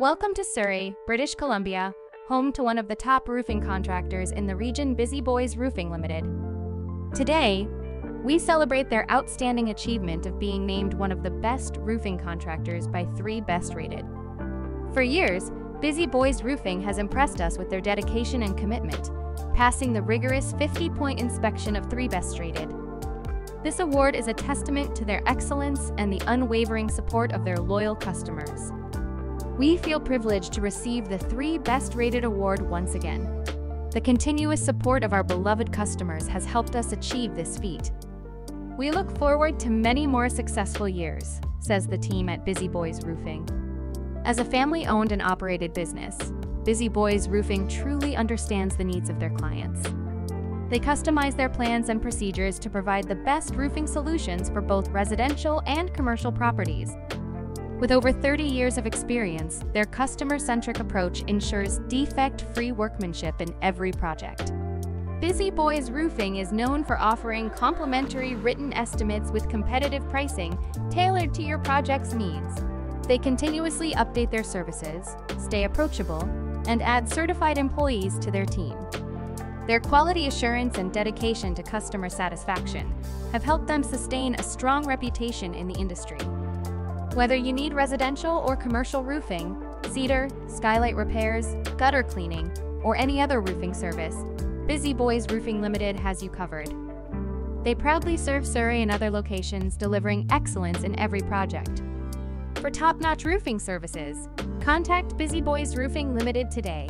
Welcome to Surrey, British Columbia, home to one of the top roofing contractors in the region Busy Boys Roofing Limited. Today, we celebrate their outstanding achievement of being named one of the best roofing contractors by three Best Rated. For years, Busy Boys Roofing has impressed us with their dedication and commitment, passing the rigorous 50 point inspection of three Best Rated. This award is a testament to their excellence and the unwavering support of their loyal customers. We feel privileged to receive the three Best Rated award once again. The continuous support of our beloved customers has helped us achieve this feat. We look forward to many more successful years, says the team at Busy Boys Roofing. As a family owned and operated business, Busy Boys Roofing truly understands the needs of their clients. They customize their plans and procedures to provide the best roofing solutions for both residential and commercial properties. With over 30 years of experience, their customer centric approach ensures defect free workmanship in every project. Busy Boys Roofing is known for offering complimentary written estimates with competitive pricing tailored to your project's needs. They continuously update their services, stay approachable, and add certified employees to their team. Their quality assurance and dedication to customer satisfaction have helped them sustain a strong reputation in the industry. Whether you need residential or commercial roofing, cedar, skylight repairs, gutter cleaning, or any other roofing service, Busy Boys Roofing Limited has you covered. They proudly serve Surrey and other locations, delivering excellence in every project. For top-notch roofing services, contact Busy Boys Roofing Limited today